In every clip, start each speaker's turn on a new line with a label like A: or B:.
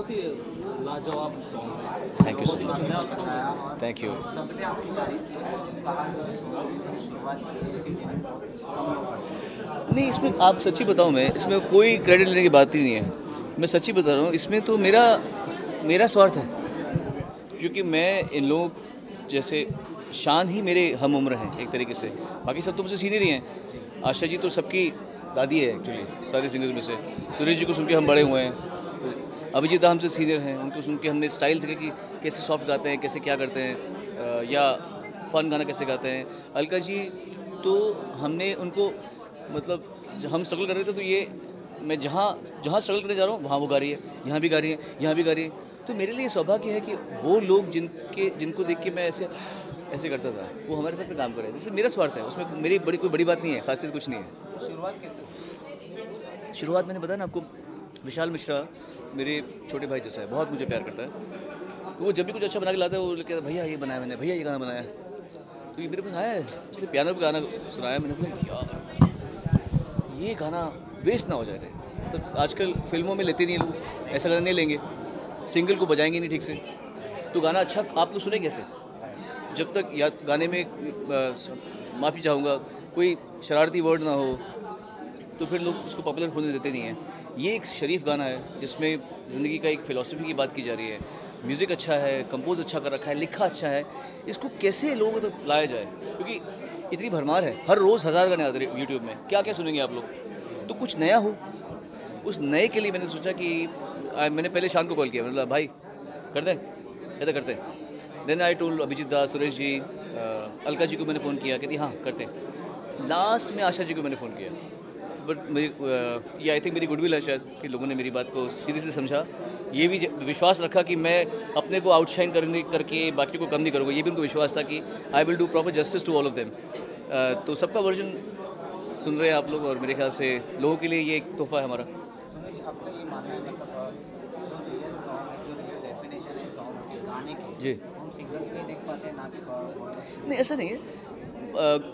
A: लाजवाब सॉन्ग है।
B: Thank you so much. Thank you
C: बहुत
B: नहीं इसमें आप सच्ची बताऊँ मैं इसमें कोई क्रेडिट लेने की बात ही नहीं है। मैं सच्ची बता रहा हूँ इसमें तो मेरा मेरा स्वार्थ है। क्योंकि मैं इन लोग जैसे शान ही मेरे हम उम्र हैं एक तरीके से। बाकी सब तो मुझसे सीनियर ही हैं। आशा जी तो सबकी दादी है एक्चुअली सारे सिंगर्स में से। सुरेश जी को सुन के हम बड़े हुए हैं। अभिजीत हमसे सीनियर हैं उनको सुन के हमने स्टाइल सीखा कि कैसे सॉफ्ट गाते हैं कैसे क्या करते हैं या फ़न गाना कैसे गाते हैं। अलका जी तो हमने उनको मतलब हम स्ट्रगल कर रहे थे तो ये मैं जहाँ जहाँ स्ट्रगल करने जा रहा हूँ वहाँ वो गा रही है यहाँ भी गा रही है यहाँ भी गा रही है। तो मेरे लिए सौभाग्य है कि वो लोग जिनके जिनको देख के मैं ऐसे ऐसे करता था वो हमारे साथ में काम कर रहे हैं। जैसे मेरा स्वार्थ है उसमें मेरी बड़ी कोई बड़ी बात नहीं है खासियत कुछ नहीं है।
C: शुरुआत कैसे
B: शुरुआत मैंने बताया ना आपको विशाल मिश्रा, मेरे छोटे भाई जैसा है, बहुत मुझे प्यार करता है। तो वो जब भी कुछ अच्छा बना के लाता है, वो कहता भैया, ये बनाया मैंने, भैया, ये गाना बनाया तो ये मेरे पास आया है, इसलिए पियानो पर गाना सुनाया मैंने, बोला, यार, ये गाना वेस्ट ना हो जाए तो आजकल फ़िल्मों में लेते नहीं लोग, ऐसा गाना नहीं लेंगे सिंगल को बजाएँगे नहीं ठीक से। तो गाना अच्छा आप लोग सुने कैसे जब तक या गाने में माफ़ी चाहूँगा, कोई शरारती वर्ड ना हो तो फिर लोग उसको पॉपुलर होने देते नहीं हैं। ये एक शरीफ गाना है, जिसमें ज़िंदगी का एक फ़िलासफ़ी की बात की जा रही है। म्यूज़िक अच्छा है कंपोज अच्छा कर रखा है, लिखा अच्छा है। इसको कैसे लोगों तक लाया जाए? क्योंकि इतनी भरमार है, हर रोज़ हज़ार गाने आते हैं यूट्यूब में। क्या क्या सुनेंगे आप लोग? तो कुछ नया हो। उस नए के लिए मैंने सोचा कि मैंने पहले शान को कॉल किया। मतलब भाई, कर दें कहते करते। Then I told Abhijeet Das Suresh ji Alka ji को मैंने फ़ोन किया, कहती हाँ करते। लास्ट में आशा जी को मैंने फ़ोन किया। बट ये आई थिंक मेरी गुडविल है शायद कि लोगों ने मेरी बात को सीरियसली समझा। ये भी विश्वास रखा कि मैं अपने को आउटशाइन करने, करके बाकी को कम नहीं करूँगा। ये भी उनको विश्वास था कि I will do proper justice to all of them तो सबका वर्जन सुन रहे हैं आप लोग और मेरे ख्याल से लोगों के लिए ये एक तोहफा है हमारा
C: सुरेश आपका ये मानना है मतलब जो रियल सॉन्ग है जो रियल डेफिनेशन है के गाने
B: जी।
C: हम सिंगल्स में देख पाते ना कि
B: नहीं ऐसा नहीं है।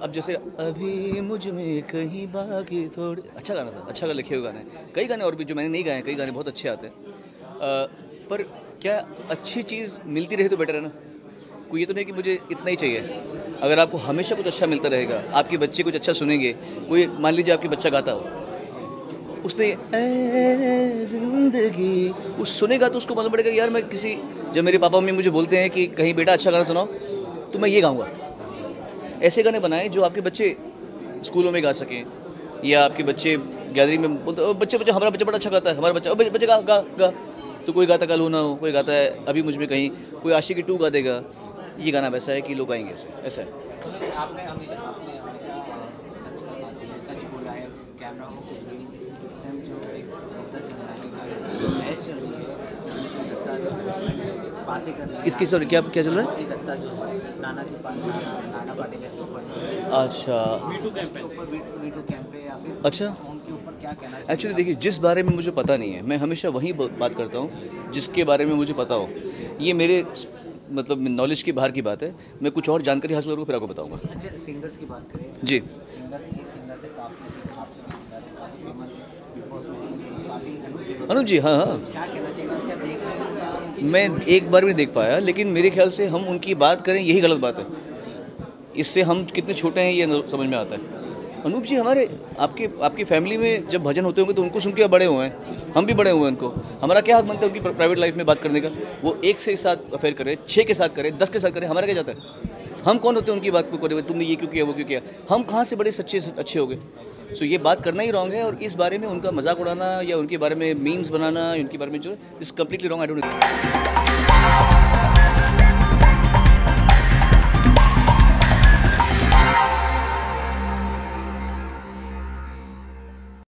B: अब जैसे अभी मुझमें कहीं बाकी थोड़े अच्छा गाना था अच्छा लिखे हुए गाने। कई गाने और भी जो मैंने नहीं गाए कई गाने बहुत अच्छे आते हैं। पर क्या अच्छी चीज़ मिलती रहे तो बेटर है ना? कोई ये तो नहीं कि मुझे इतना ही चाहिए। अगर आपको हमेशा कुछ अच्छा मिलता रहेगा आपके बच्चे कुछ अच्छा सुनेंगे कोई मान लीजिए आपके बच्चा गाता हो उसने ज़िंदगी वो सुनेगा तो उसको मालूम पड़ेगा यार मैं किसी जब मेरे पापा मम्मी मुझे बोलते हैं कि कहीं बेटा अच्छा गाना सुनाओ तो मैं ये गाऊँगा। ऐसे गाने बनाएँ जो आपके बच्चे स्कूलों में गा सकें या आपके बच्चे गैदरिंग में बोलते "ओ, बच्चे बच्चे हमारा बच्चा बड़ा अच्छा गाता है हमारा बच्चा "ओ, बच्चे गा गा गा। तो कोई गाता कल होना हो कोई गाता है अभी मुझमें कहीं कोई आशिकी टू गा देगा। ये गाना वैसा है कि लोग आएँगे ऐसे ऐसा है।
C: आपने हमेशा आपने हमेशा सच सच बोला है कैमरा टाइम जो एक चल रहा है चल रही है श्री दत्ता जो है, बातें कर रही
B: किसकी सॉरी क्या क्या चल रहा
C: श्री दत्ता जो है? नाना के नाना नाना पाटेकर के ऊपर
B: अच्छा। अच्छा। एक्चुअली देखिए जिस बारे में मुझे पता नहीं है मैं हमेशा वही बात करता हूँ जिसके बारे में मुझे पता हो। ये मेरे मतलब नॉलेज के बाहर की बात है। मैं कुछ और जानकारी हासिल करूँगा फिर आपको बताऊँगा।
C: अच्छा सिंगर्स की बात करें।
B: जी।
C: सिंगर एक सिंगर से काफ़ी आपसे सिंगर से काफ़ी फ़ेमस है। अनुज जी
B: हाँ हाँ। मैं एक बार भी देख पाया, लेकिन मेरे ख्याल से हम उनकी बात करें, यही गलत बात है। इससे हम कितने छोटे हैं, ये समझ में आता है। अनूप जी, हमारे, आपके, आपकी फैमिली में जब भजन होते होंगे तो उनको सुन के बड़े हुए हैं। हम भी बड़े हुए हैं उनको। हमारा क्या हक बनता है उनकी प्राइवेट लाइफ में बात करने का? वो एक से साथ अफेयर करे छः के साथ करे, दस के साथ करे, हमारा क्या जाता है? हम कौन होते हैं उनकी बात को करे तुमने ये क्यों किया, वो क्यों किया? हम कहाँ से बड़े, सच्चे, अच्छे हो गए सो ये बात करना ही रॉन्ग है और इस बारे में उनका मज़ाक उड़ाना या उनके बारे में मीम्स बनाना उनके बारे में जो इस कम्प्लीटली रॉन्ग आई डोंट